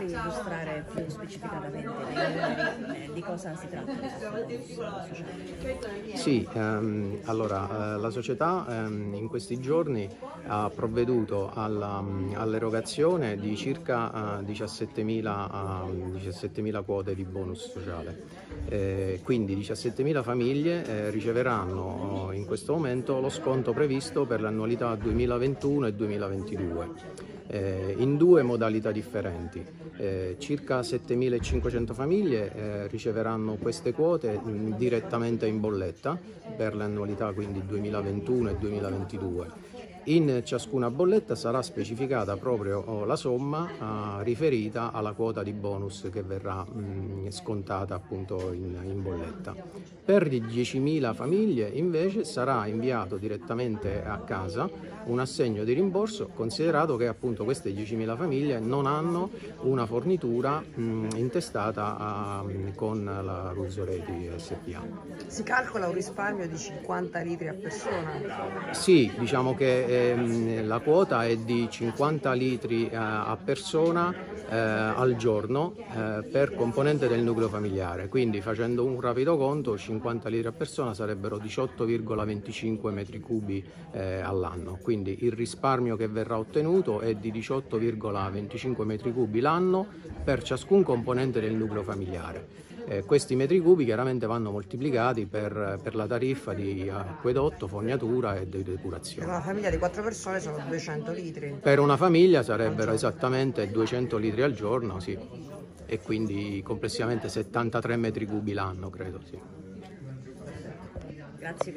illustrare più specificatamente eh, di cosa si tratta? Sì, ehm, allora eh, la società ehm, in questi giorni ha provveduto alla, all'erogazione di circa eh, 17.000 eh, 17 quote di bonus sociale. Eh, quindi 17.000 famiglie eh, riceveranno in questo momento lo sconto previsto per l'annualità 2021 e 2022 eh, in due modalità differenti. Eh, circa 7.500 famiglie eh, riceveranno queste quote mh, direttamente in bolletta per le annualità quindi 2021 e 2022 in ciascuna bolletta sarà specificata proprio oh, la somma uh, riferita alla quota di bonus che verrà mh, scontata appunto in, in bolletta. Per 10.000 famiglie invece sarà inviato direttamente a casa un assegno di rimborso considerato che appunto queste 10.000 famiglie non hanno una fornitura mh, intestata a, con la Ruzzoleti SPA. Si calcola un risparmio di 50 litri a persona? Sì, diciamo che ehm, la quota è di 50 litri eh, a persona eh, al giorno eh, per componente del nucleo familiare, quindi facendo un rapido conto 50 litri a persona sarebbero 18,25 metri cubi eh, all'anno, quindi il risparmio che verrà ottenuto è di 18,25 metri cubi l'anno per ciascun componente del nucleo familiare. Eh, questi metri cubi chiaramente vanno moltiplicati per, per, la tariffa di acquedotto, fognatura e di depurazione. Per una famiglia di 4 persone sono 200 litri? Per una famiglia sarebbero esattamente 200 litri al giorno, sì. E quindi complessivamente 73 metri cubi l'anno, credo, sì. Grazie.